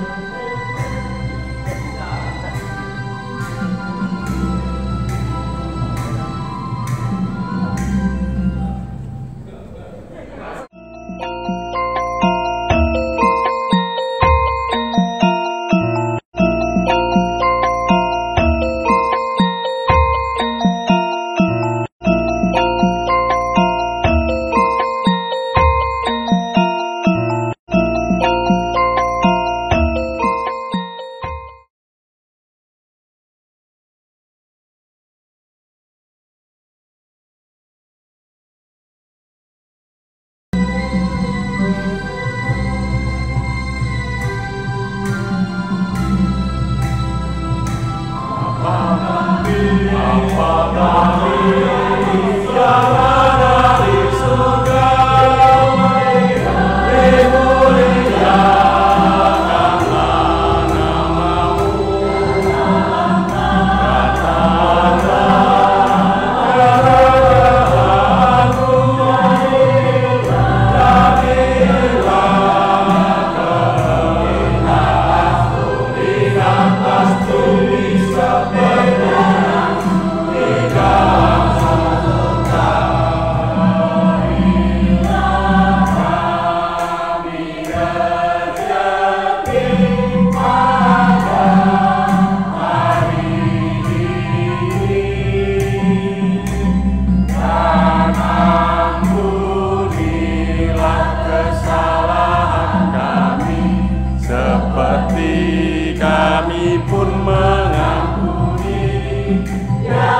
Música God. bakti kami pun mengampuni. ya